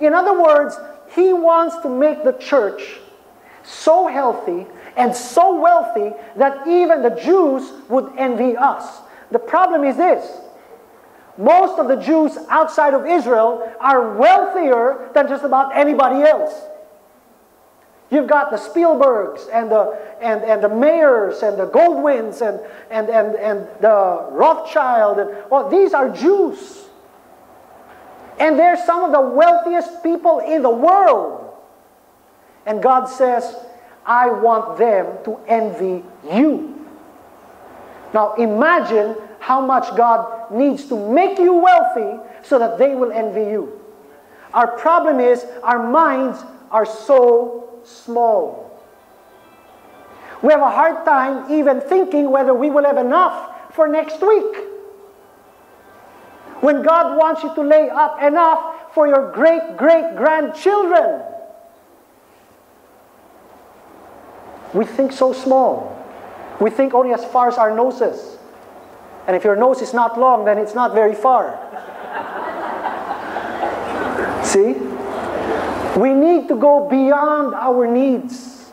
In other words, he wants to make the church so healthy and so wealthy that even the Jews would envy us. The problem is this most of the Jews outside of Israel are wealthier than just about anybody else. You've got the Spielbergs and the, and, and the Mayers and the Goldwyns and, and, and, and the Rothschild. And, well, these are Jews. And they're some of the wealthiest people in the world. And God says, I want them to envy you. Now imagine how much God needs to make you wealthy so that they will envy you. Our problem is our minds are so small. We have a hard time even thinking whether we will have enough for next week. When God wants you to lay up enough for your great great grandchildren. We think so small. We think only as far as our noses. And if your nose is not long, then it's not very far. See? We need to go beyond our needs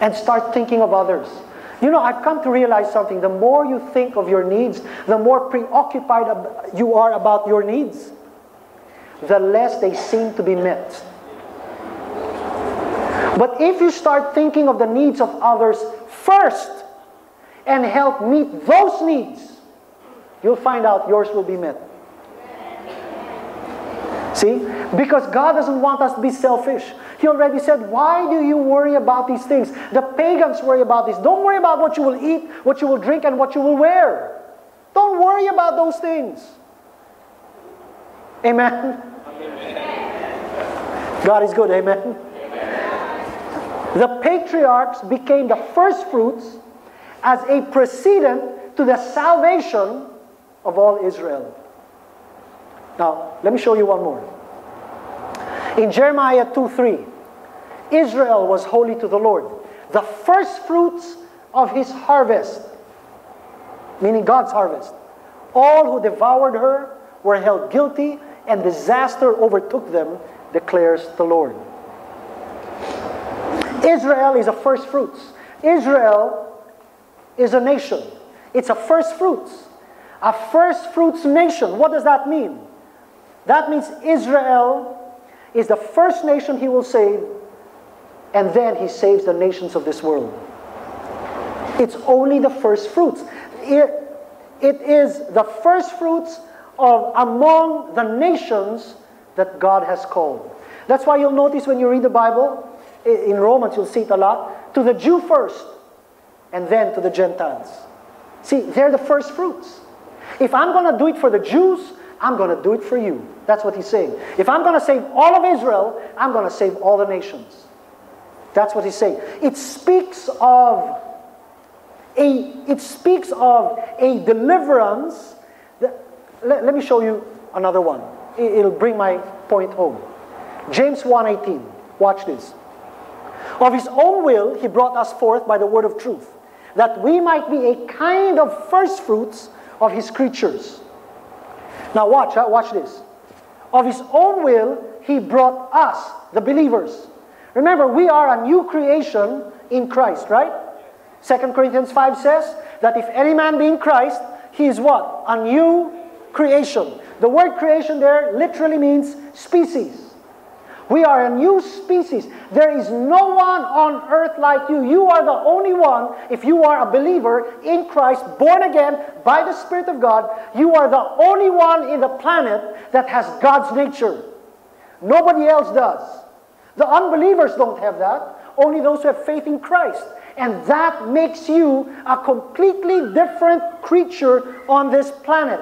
and start thinking of others. You know, I've come to realize something. The more you think of your needs, the more preoccupied you are about your needs, the less they seem to be met. But if you start thinking of the needs of others first and help meet those needs, you'll find out yours will be met. See? Because God doesn't want us to be selfish. He already said, Why do you worry about these things? The pagans worry about this. Don't worry about what you will eat, what you will drink, and what you will wear. Don't worry about those things. Amen. Amen. God is good. Amen. Amen. The patriarchs became the first fruits as a precedent to the salvation of all Israel. Now, let me show you one more. In Jeremiah 2 3, Israel was holy to the Lord. The first fruits of his harvest, meaning God's harvest, all who devoured her were held guilty, and disaster overtook them, declares the Lord. Israel is a first fruits. Israel is a nation. It's a first fruits. A first fruits nation. What does that mean? That means Israel is the first nation he will save, and then he saves the nations of this world. It's only the first fruits. It, it is the first fruits of among the nations that God has called. That's why you'll notice when you read the Bible, in Romans, you'll see it a lot, to the Jew first, and then to the Gentiles. See, they're the first fruits. If I'm going to do it for the Jews, I'm going to do it for you. That's what he's saying. If I'm going to save all of Israel, I'm going to save all the nations. That's what he's saying. It speaks of a it speaks of a deliverance. That, let, let me show you another one. It, it'll bring my point home. James 1:18. Watch this. Of his own will he brought us forth by the word of truth, that we might be a kind of first fruits of his creatures. Now watch, uh, watch this. Of his own will, he brought us, the believers. Remember, we are a new creation in Christ, right? 2 Corinthians 5 says that if any man be in Christ, he is what? A new creation. The word creation there literally means species. We are a new species. There is no one on earth like you. You are the only one, if you are a believer in Christ, born again by the Spirit of God, you are the only one in the planet that has God's nature. Nobody else does. The unbelievers don't have that. Only those who have faith in Christ. And that makes you a completely different creature on this planet.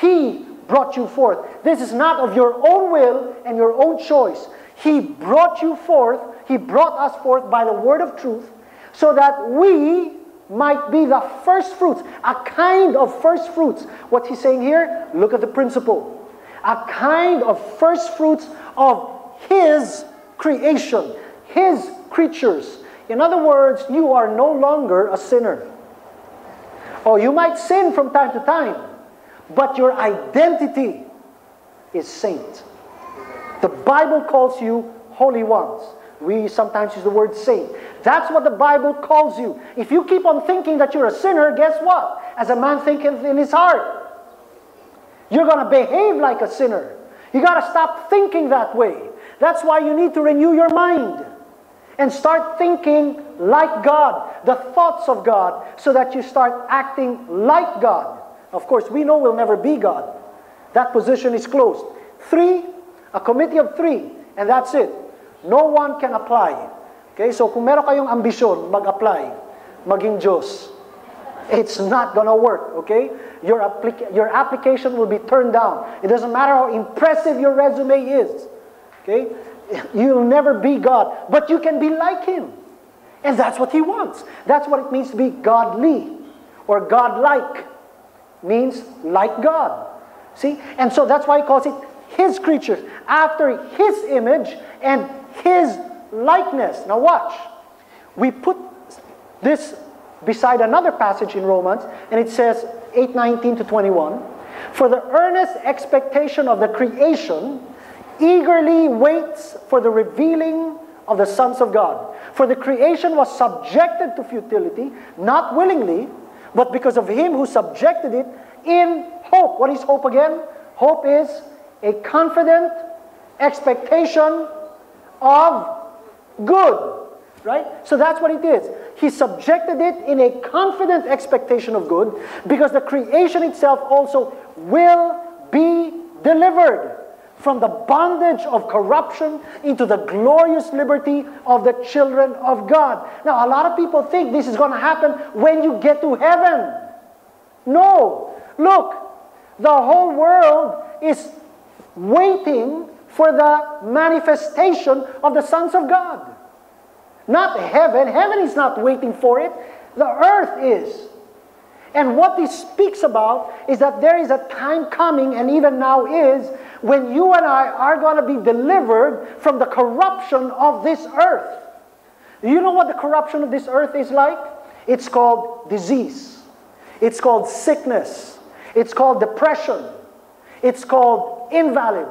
He brought you forth. This is not of your own will and your own choice. He brought you forth, He brought us forth by the word of truth, so that we might be the first fruits, a kind of first fruits. What's he saying here? Look at the principle. A kind of first fruits of His creation, His creatures. In other words, you are no longer a sinner. Oh, you might sin from time to time, but your identity is saint. The Bible calls you holy ones. We sometimes use the word saint. That's what the Bible calls you. If you keep on thinking that you're a sinner, guess what? As a man thinketh in his heart, you're going to behave like a sinner. You got to stop thinking that way. That's why you need to renew your mind and start thinking like God, the thoughts of God, so that you start acting like God. Of course, we know we'll never be God. That position is closed. Three, a committee of three, and that's it. No one can apply. Okay, so kung meron kayong ambisyon, mag-apply, maging Diyos. It's not gonna work, okay? Your, applica- your application will be turned down. It doesn't matter how impressive your resume is, okay? You'll never be God, but you can be like Him. And that's what He wants. That's what it means to be godly or godlike. Means like God. See? And so that's why He calls it His creatures, after His image and His likeness. Now, watch. We put this beside another passage in Romans, and it says 8:19 to 21. For the earnest expectation of the creation eagerly waits for the revealing of the sons of God. For the creation was subjected to futility, not willingly, but because of him who subjected it in hope. What is hope again? Hope is a confident expectation of good. Right? So that's what it is. He subjected it in a confident expectation of good because the creation itself also will be delivered from the bondage of corruption into the glorious liberty of the children of God. Now, a lot of people think this is going to happen when you get to heaven. No. Look, the whole world is waiting for the manifestation of the sons of God. Not heaven. Heaven is not waiting for it. The earth is. And what this speaks about is that there is a time coming, and even now is, when you and I are going to be delivered from the corruption of this earth. You know what the corruption of this earth is like? It's called disease, it's called sickness, it's called depression, it's called invalid,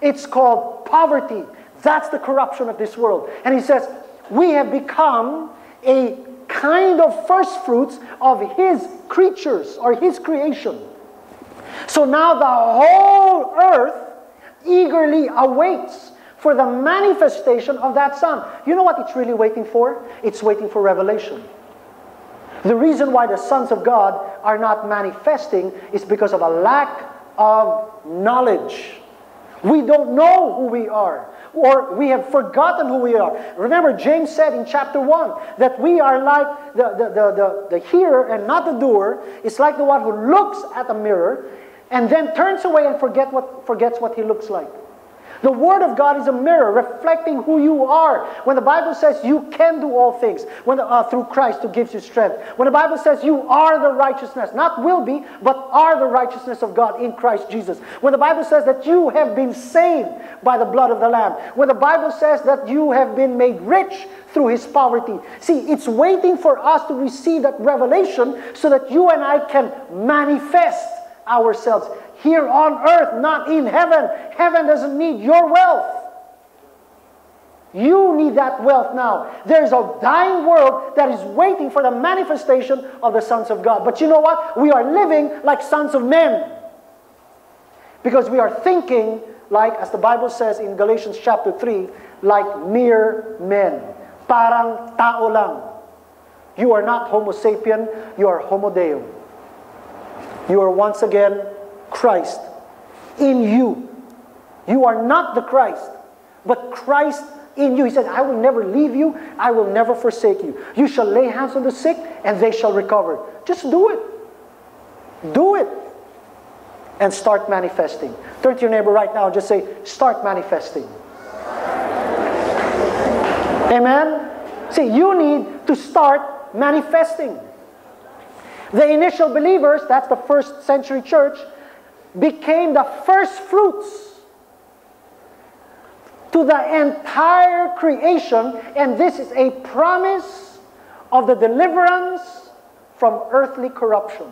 it's called poverty. That's the corruption of this world. And he says, We have become a kind of first fruits of his creatures or his creation. So now the whole earth eagerly awaits for the manifestation of that Son. You know what it's really waiting for? It's waiting for revelation. The reason why the sons of God are not manifesting is because of a lack of knowledge. We don't know who we are, or we have forgotten who we are. Remember, James said in chapter 1 that we are like the, the, the, the, the hearer and not the doer. It's like the one who looks at a mirror and then turns away and forget what, forgets what he looks like. The Word of God is a mirror reflecting who you are. When the Bible says you can do all things when the, uh, through Christ who gives you strength. When the Bible says you are the righteousness, not will be, but are the righteousness of God in Christ Jesus. When the Bible says that you have been saved by the blood of the Lamb. When the Bible says that you have been made rich through His poverty. See, it's waiting for us to receive that revelation so that you and I can manifest ourselves here on earth, not in heaven. Heaven doesn't need your wealth. You need that wealth now. There's a dying world that is waiting for the manifestation of the sons of God. But you know what? We are living like sons of men. Because we are thinking like, as the Bible says in Galatians chapter 3, like mere men. Parang tao lang. You are not Homo sapien, you are Homo Deo. You are once again Christ in you. You are not the Christ, but Christ in you. He said, I will never leave you, I will never forsake you. You shall lay hands on the sick, and they shall recover. Just do it. Do it. And start manifesting. Turn to your neighbor right now and just say, Start manifesting. Amen? See, you need to start manifesting. The initial believers, that's the first century church, became the first fruits to the entire creation, and this is a promise of the deliverance from earthly corruption.